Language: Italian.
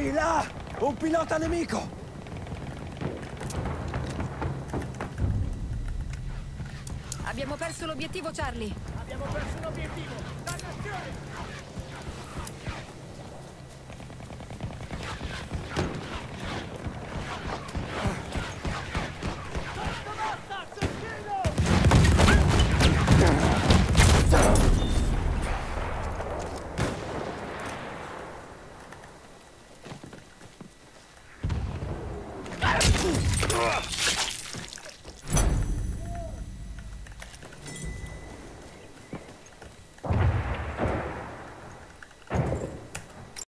Ehi, là! Un pilota nemico! Abbiamo perso l'obiettivo, Charlie. Abbiamo perso un Ah!